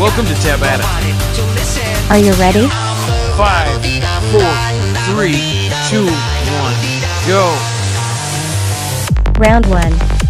Welcome to Tabata. Are you ready? Five, four, three, two, one, go. Round 1.